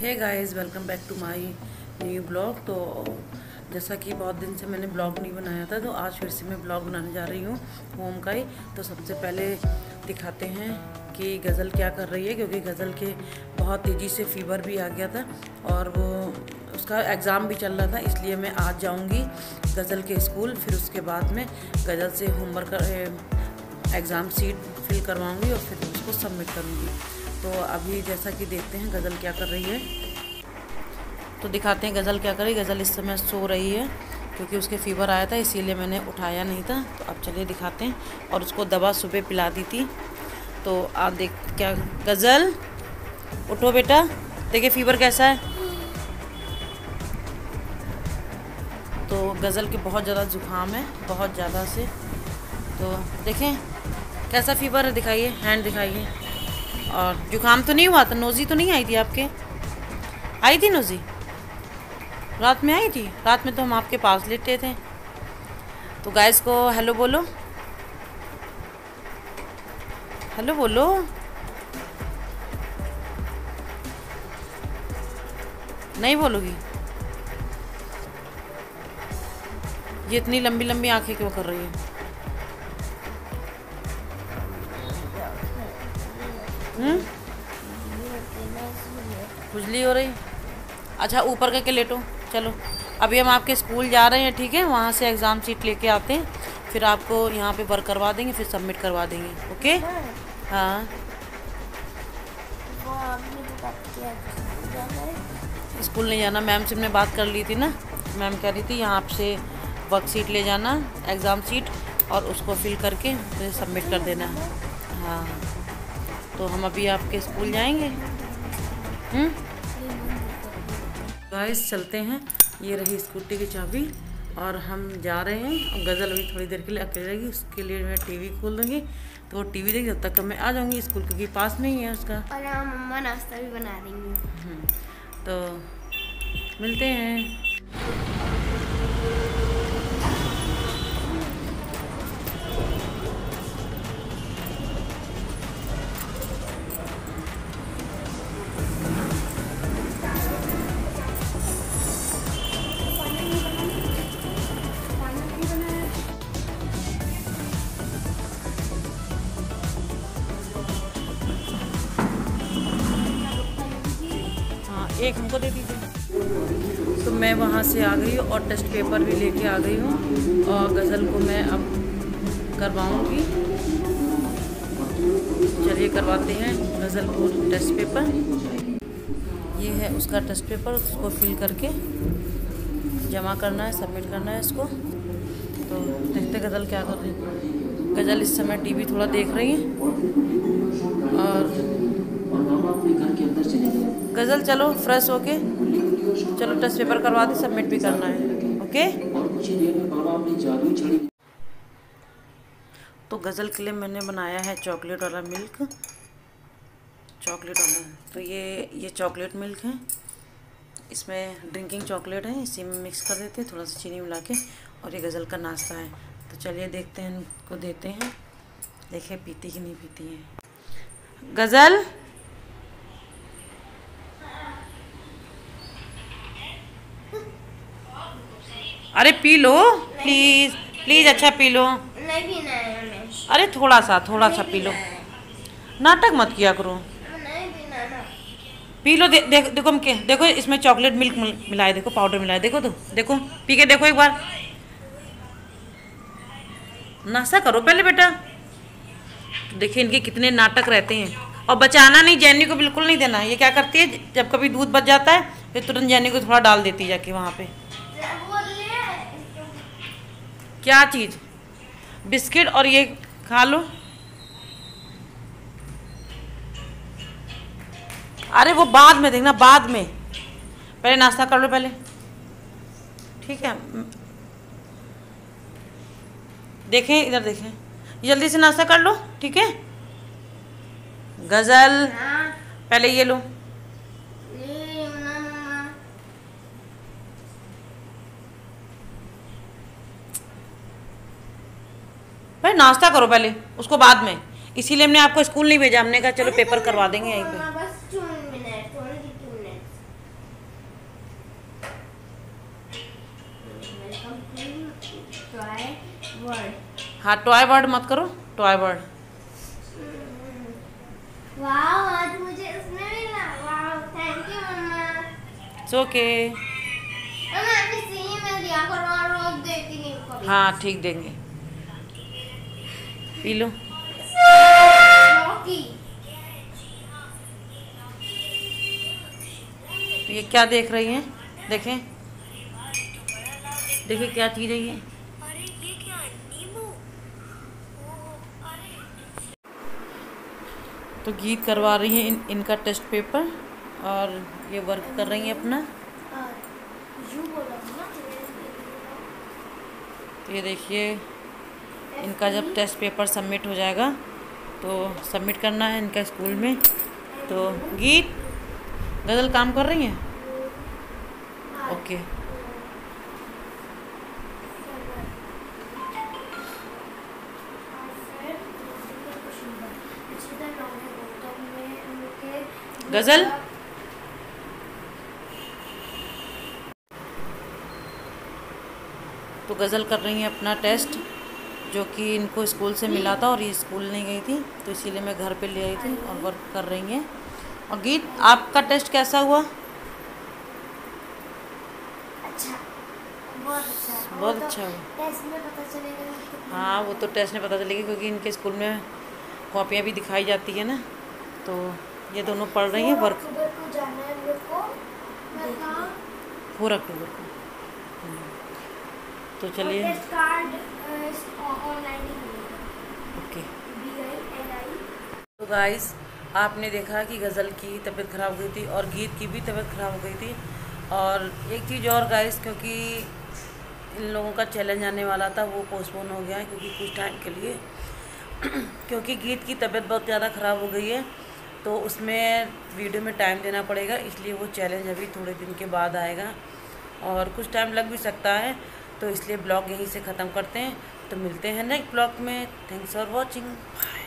Hey guys welcome back to my new blog तो जैसा कि बहुत दिन से मैंने ब्लॉग नहीं बनाया था तो आज फिर से मैं ब्लॉग बनाने जा रही हूँ होम का ही। तो सबसे पहले दिखाते हैं कि गज़ल क्या कर रही है, क्योंकि गज़ल के बहुत तेज़ी से फीवर भी आ गया था और वो उसका एग्ज़ाम भी चल रहा था, इसलिए मैं आज जाऊँगी गज़ल के स्कूल फिर उसके बाद में गज़ल से होमवर्क एग्ज़ाम सीट फिल करवाऊँगी और फिर उसको सबमिट करूँगी। तो अभी जैसा कि देखते हैं गज़ल क्या कर रही है। तो दिखाते हैं गज़ल क्या कर रही है। गज़ल इस समय सो रही है, क्योंकि उसके फीवर आया था, इसीलिए मैंने उठाया नहीं था। तो अब चलिए दिखाते हैं। और उसको दवा सुबह पिला दी थी। तो आप देख क्या, गज़ल? उठो बेटा। देखिए फीवर कैसा है। तो गज़ल के बहुत ज़्यादा ज़ुकाम है, बहुत ज़्यादा से। तो देखें, कैसा फीवर है, दिखाइए हैंड दिखाइए। और जुकाम तो नहीं हुआ था? नोज़ी तो नहीं आई थी आपके? आई थी नोज़ी? रात में आई थी? रात में तो हम आपके पास लेटे थे। तो गैस को हेलो बोलो। हेलो बोलो। नहीं बोलोगी? ये इतनी लंबी लंबी आँखें क्यों कर रही है? खुजली हो रही। अच्छा ऊपर करके लेटो। चलो अभी हम आपके स्कूल जा रहे हैं ठीक है? वहाँ से एग्ज़ाम सीट लेके आते हैं। फिर आपको यहाँ पे वर्क करवा देंगे फिर सबमिट करवा देंगे ओके हाँ। स्कूल नहीं जाना। मैम से हमने बात कर ली थी ना। मैम कह रही थी यहाँ से वर्क सीट ले जाना एग्ज़ाम सीट और उसको फिल करके फिर सबमिट कर देना। हाँ। तो हम अभी आपके स्कूल जाएँगे। Guys hmm? चलते हैं। ये रही स्कूटी की चाबी और हम जा रहे हैं। गज़ल अभी थोड़ी देर के लिए अकेले रहेगी उसके लिए मैं टीवी खोल दूँगी। तो वो टीवी देगी जब तक मैं आ जाऊँगी स्कूल क्योंकि पास में ही है उसका। और मम्मा नाश्ता भी बना देंगी। हम्म, तो मिलते हैं। एक हमको दे दीजिए। तो मैं वहाँ से आ गई और टेस्ट पेपर भी लेके आ गई हूँ और गज़ल को मैं अब करवाऊँगी। चलिए करवाते हैं गज़ल को टेस्ट पेपर। ये है उसका टेस्ट पेपर, उसको फिल करके जमा करना है सबमिट करना है इसको। तो देखते गज़ल क्या कर रही है। गज़ल इस समय टीवी थोड़ा देख रही है और गज़ल चलो फ्रेश होके। चलो टेस्ट पेपर करवा दी सबमिट भी करना है। ओके तो गज़ल के लिए मैंने बनाया है चॉकलेट वाला मिल्क चॉकलेट वाला तो ये ये चॉकलेट मिल्क है। इसमें ड्रिंकिंग चॉकलेट है, इसी में मिक्स कर देते हैं, थोड़ा सा चीनी मिला के, और ये गज़ल का नाश्ता है। तो चलिए देखते हैं, इनको देते हैं। देखिए पीती कि नहीं पीती है। गज़ल अरे पी लो प्लीज़ प्लीज़ अच्छा पी लो। अरे थोड़ा सा थोड़ा सा पी लो। नाटक मत किया करो। पी लो दे, दे, देखो के देखो इसमें चॉकलेट मिल्क मिलाए देखो पाउडर मिलाए देखो तो देखो पी के देखो एक बार। नाश्ता करो पहले बेटा। तो देखिए इनके कितने नाटक रहते हैं। और बचाना नहीं जैनी को बिल्कुल नहीं देना। ये क्या करती है जब कभी दूध बच जाता है फिर तुरंत जैनी को थोड़ा डाल देती है जाके वहाँ पे। क्या चीज़? बिस्किट और ये खा लो। अरे वो बाद में देखना बाद में। पहले नाश्ता कर लो पहले। ठीक है। देखें इधर देखें। जल्दी से नाश्ता कर लो ठीक है? गज़ल। हाँ। पहले ये लो। अरे नाश्ता करो पहले उसको बाद में। इसीलिए हमने आपको स्कूल नहीं भेजा हमने कहा चलो पेपर करवा देंगे यहीं पे। हाँ टॉय वर्ड हाँ, मत करो टॉय वर्ड मुझे इसमें मिला थैंक यू मम्मा ओके हाँ ठीक देंगे। पी लो। तो ये क्या देख रही हैं? देखें। देखिए क्या चीज़ है ये। तो गीत करवा रही हैं इन, इनका टेस्ट पेपर और ये वर्क कर रही हैं अपना। ना तो ये देखिए। इनका जब टेस्ट पेपर सबमिट हो जाएगा तो सबमिट करना है इनका स्कूल में। तो गीत, गज़ल काम कर रही हैं? ओके। गज़ल? तो गज़ल कर रही हैं अपना टेस्ट। जो कि इनको स्कूल से मिला था और ये स्कूल नहीं गई थी तो इसीलिए मैं घर पे ले आई थी और वर्क कर रही हैं। और गीत आपका टेस्ट कैसा हुआ? अच्छा बहुत अच्छा। बहुत तो अच्छा हुआ। हाँ वो तो टेस्ट में पता चलेगा क्योंकि इनके स्कूल में कॉपियाँ भी दिखाई जाती है ना तो ये दोनों पढ़ रही हैं वर्क है। फोर अक्टूबर को। तो चलिए। ओके तो गाइस आपने देखा कि गज़ल की तबीयत ख़राब हो गई थी और गीत की भी तबीयत ख़राब हो गई थी। और एक चीज़ और गाइस क्योंकि इन लोगों का चैलेंज आने वाला था वो पोस्टपोन हो गया है क्योंकि कुछ टाइम के लिए। क्योंकि गीत की तबीयत बहुत ज़्यादा ख़राब हो गई है तो उसमें वीडियो में टाइम देना पड़ेगा इसलिए वो चैलेंज अभी थोड़े दिन के बाद आएगा। और कुछ टाइम लग भी सकता है तो इसलिए ब्लॉग यहीं से ख़त्म करते हैं। तो मिलते हैं नेक्स्ट ब्लॉग में। Thanks for watching bye